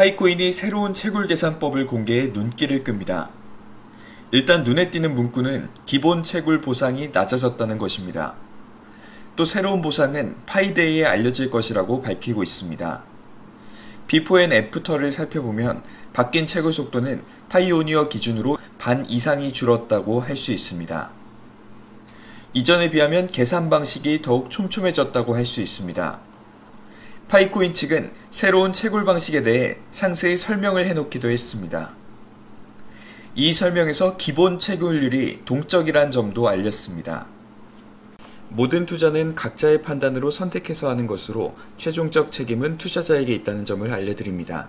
파이코인이 새로운 채굴 계산법을 공개해 눈길을 끕니다. 일단 눈에 띄는 문구는 기본 채굴 보상이 낮아졌다는 것입니다. 또 새로운 보상은 Pi Day에 알려질 것이라고 밝히고 있습니다. before and after를 살펴보면 바뀐 채굴 속도는 Pioneer 기준으로 반 이상이 줄었다고 할 수 있습니다. 이전에 비하면 계산 방식이 더욱 촘촘해졌다고 할 수 있습니다. 파이코인 측은 새로운 채굴 방식에 대해 상세히 설명을 해놓기도 했습니다. 이 설명에서 기본 채굴률이 동적이란 점도 알렸습니다. 모든 투자는 각자의 판단으로 선택해서 하는 것으로 최종적 책임은 투자자에게 있다는 점을 알려드립니다.